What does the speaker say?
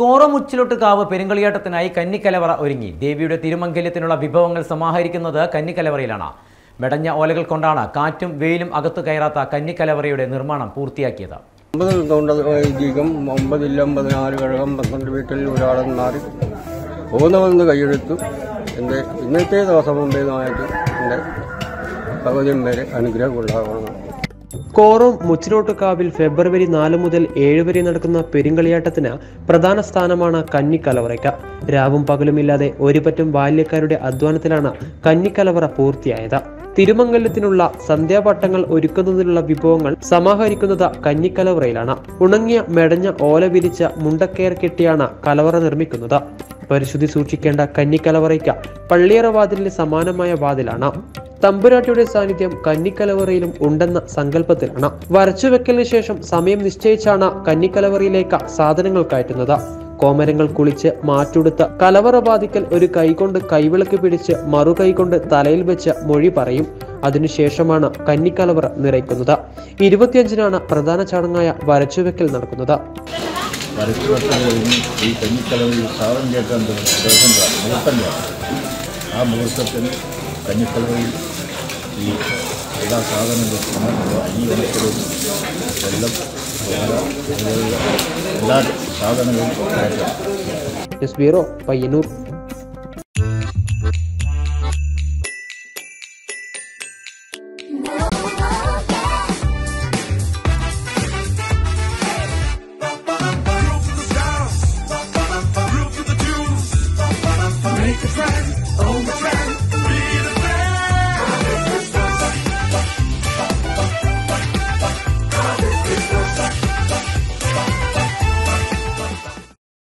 കോറമുച്ചിലോട്ട് കാവ് പെരുങ്കളിയാട്ടത്തിനായി കന്നിക്കലവറ ഒരുങ്ങി. ദേവിയുടെ തിരുമംഗല്യത്തിനുള്ള വിഭവങ്ങൾ സമാഹരിക്കുന്നത് കന്നിക്കലവറയിലാണ്. മെടഞ്ഞ ഓലകൾ കൊണ്ടാണ് കാറ്റും വെയിലും അകത്തു കയറാത്ത കന്നിക്കലവറയുടെ നിർമ്മാണം പൂർത്തിയാക്കിയത്. കൈയെടുത്തു എന്റെ ഇന്നത്തെ ദിവസം മുമ്പേതുമായിട്ട് എന്റെ വരെ അനുഗ്രഹം ഉണ്ടാകണം കോറോം മുച്ചിലോട്ടുകാവിൽ ഫെബ്രുവരി നാല് മുതൽ ഏഴ് വരെ നടക്കുന്ന പെരിങ്കളിയാട്ടത്തിന് പ്രധാന സ്ഥാനമാണ് കന്നിക്കലവറയ്ക്ക്. രാവും പകലുമില്ലാതെ ഒരുപറ്റം ബാല്യക്കാരുടെ അധ്വാനത്തിലാണ് കന്നിക്കലവറ പൂർത്തിയായത്. തിരുമംഗലത്തിനുള്ള സന്ധ്യാപട്ടങ്ങൾ ഒരുക്കുന്നതിനുള്ള വിഭവങ്ങൾ സമാഹരിക്കുന്നത് കന്നിക്കലവറയിലാണ്. ഉണങ്ങിയ മെടഞ്ഞ ഓല വിരിച്ച മുണ്ടക്കയർ കെട്ടിയാണ് കലവറ നിർമ്മിക്കുന്നത്. പരിശുദ്ധി സൂക്ഷിക്കേണ്ട കന്നിക്കലവറയ്ക്ക് പള്ളിയറ വാതിലിന് സമാനമായ വാതിലാണ്. തമ്പുരാട്ടിയുടെ സാന്നിധ്യം കന്നിക്കലവറയിലും ഉണ്ടെന്ന സങ്കല്പത്തിലാണ്. വരച്ചുവെക്കലിന് ശേഷം സമയം നിശ്ചയിച്ചാണ് കന്നിക്കലവറയിലേക്ക് സാധനങ്ങൾ കയറ്റുന്നത്. കോമരങ്ങൾ കുളിച്ച് മാറ്റുടുത്ത കലവറ ബാധിക്കൽ ഒരു കൈകൊണ്ട് കൈവിളക്ക് പിടിച്ച് മറു കൈകൊണ്ട് തലയിൽ വെച്ച് മൊഴി പറയും. അതിനുശേഷമാണ് കന്നിക്കലവറ നിറയ്ക്കുന്നത്. ഇരുപത്തിയഞ്ചിനാണ് പ്രധാന ചടങ്ങായ വരച്ചുവെക്കൽ നടക്കുന്നത്. ഈ ആ കഞ്ഞിക്കലവിൽ ഈ എല്ലാ സാധനങ്ങൾക്കും അരിവനത്തിലും വെള്ളം എല്ലാ സാധനങ്ങളും S B Payyanur Make the